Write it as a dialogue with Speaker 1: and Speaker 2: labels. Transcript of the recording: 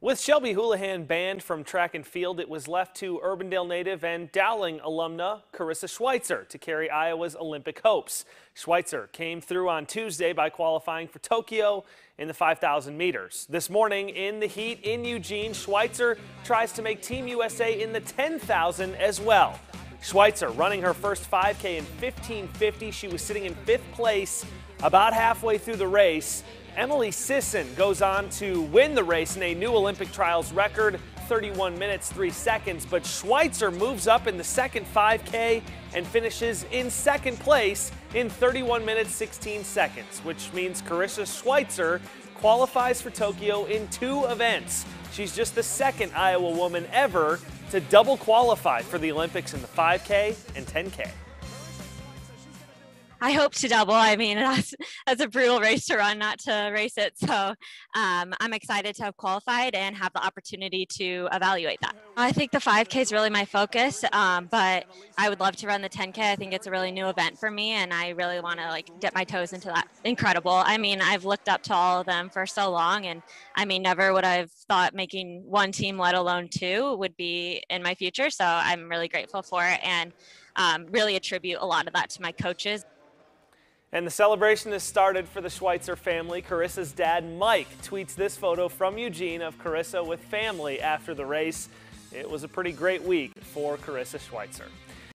Speaker 1: With Shelby Houlihan banned from track and field, it was left to Urbandale native and Dowling alumna Karissa Schweizer to carry Iowa's Olympic hopes. Schweizer came through on Tuesday by qualifying for Tokyo in the 5,000 meters. This morning in the heat in Eugene, Schweizer tries to make Team USA in the 10,000 as well. Schweizer running her first 5K in 1550. She was sitting in fifth place about halfway through the race. Emily Sisson goes on to win the race in a new Olympic trials record, 31 minutes, 3 seconds. But Schweizer moves up in the second 5K and finishes in second place in 31 minutes, 16 seconds, which means Karissa Schweizer qualifies for Tokyo in two events. She's just the second Iowa woman ever to double qualify for the Olympics in the 5K and 10K.
Speaker 2: I hope to double. I mean, that's, that's a brutal race to run, not to race it. So um, I'm excited to have qualified and have the opportunity to evaluate that. I think the 5K is really my focus, um, but I would love to run the 10K. I think it's a really new event for me, and I really want to like dip my toes into that. Incredible. I mean, I've looked up to all of them for so long, and I mean, never would I've thought making one team, let alone two, would be in my future. So I'm really grateful for it, and um, really attribute a lot of that to my coaches.
Speaker 1: And the celebration has started for the Schweizer family. Karissa's dad, Mike, tweets this photo from Eugene of Karissa with family after the race. It was a pretty great week for Karissa Schweizer.